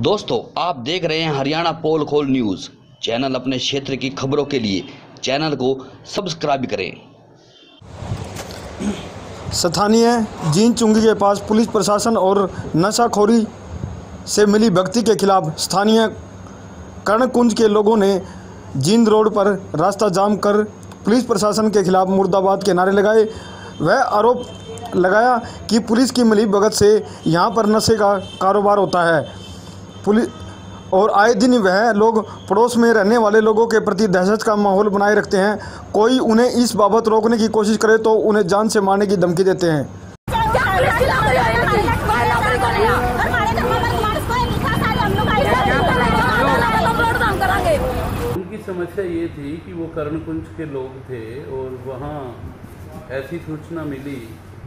दोस्तों, आप देख रहे हैं हरियाणा पोल खोल न्यूज़। चैनल अपने क्षेत्र की खबरों के लिए चैनल को सब्सक्राइब करें। स्थानीय जीन चुंगी के पास पुलिस प्रशासन और नशाखोरी से मिली व्यक्ति के खिलाफ स्थानीय कर्णकुंज के लोगों ने जींद रोड पर रास्ता जाम कर पुलिस प्रशासन के खिलाफ मुर्दाबाद के नारे लगाए। वह आरोप लगाया कि पुलिस की मिली भगत से यहाँ पर नशे का कारोबार होता है। पुलिस और आए दिन वह लोग पड़ोस में रहने वाले लोगों के प्रति दहशत का माहौल बनाए रखते हैं। कोई उन्हें इस बाबत रोकने की कोशिश करे तो उन्हें जान से मारने की धमकी देते हैं। उनकी समस्या ये थी कि वो कर्णकुंज के लोग थे और वहाँ ऐसी सूचना मिली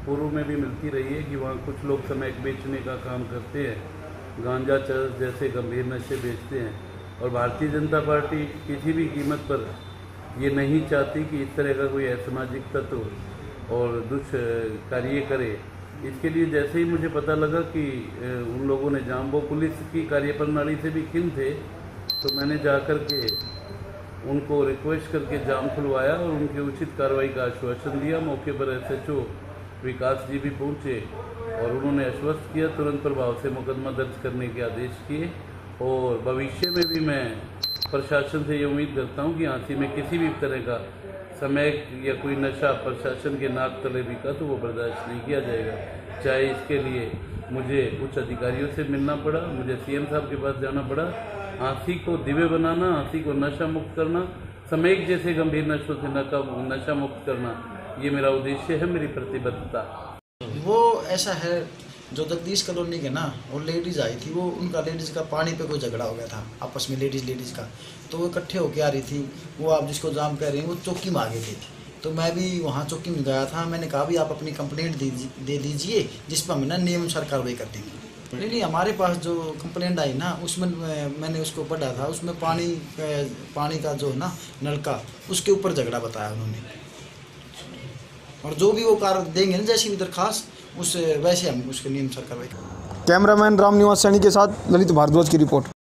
पूर्व में भी मिलती रही है कि वहाँ कुछ लोग समय बेचने का काम करते हैं। गांजा चरस जैसे गंभीर नशे बेचते हैं और भारतीय जनता पार्टी किसी भी कीमत पर ये नहीं चाहती कि इस तरह का कोई असामाजिक तत्व और दुष् कार्य करे। इसके लिए जैसे ही मुझे पता लगा कि उन लोगों ने जाम वो पुलिस की कार्यप्रणाली से भी खिन थे तो मैंने जा कर के उनको रिक्वेस्ट करके जाम खुलवाया और उनकी उचित कार्रवाई का आश्वासन दिया। मौके पर एसएचओ विकास जी भी पहुँचे और उन्होंने आश्वस्त किया तुरंत प्रभाव से मुकदमा दर्ज करने के आदेश किए। और भविष्य में भी मैं प्रशासन से ये उम्मीद करता हूँ कि हांसी में किसी भी तरह का समय या कोई नशा प्रशासन के नाक तले बिका तो वो बर्दाश्त नहीं किया जाएगा। चाहे इसके लिए मुझे उच्च अधिकारियों से मिलना पड़ा, मुझे सीएम साहब के पास जाना पड़ा। हाथी को दिव्य बनाना, हाथी को नशा मुक्त करना समेक जैसे गंभीर नशों से नशा मुक्त करना ये मेरा उद्देश्य है, मेरी प्रतिबद्धता। वो ऐसा है, जो जगदीश कॉलोनी के ना, वो लेडीज़ आई थी, वो उनका लेडीज़ का पानी पे कोई झगड़ा हो गया था, आपस में लेडीज़ लेडीज़ का। तो वो इकट्ठे होके आ रही थी, वो आप जिसको जाम कह रहे हैं, वो चौकी में आ गई थी। तो मैं भी वहाँ चौकी में गया था, मैंने कहा भी आप अपनी कंप्लेंट दे दीजिए- जिस पर हम ना नियम अनुसार कार्रवाई कर देंगे नहीं नहीं, हमारे पास जो कंप्लेंट आई ना, उसमें मैंने उसको पढ़ा था, उसमें पानी पानी का जो है ना नलका उसके ऊपर झगड़ा बताया उन्होंने। और जो भी वो कार देंगे ना, जैसी भी दरखास्त, उस, वैसे हम उसके नियम सर कार्रवाई करेंगे। कैमरामैन राम निवास सैनी के साथ ललित भारद्वाज की रिपोर्ट।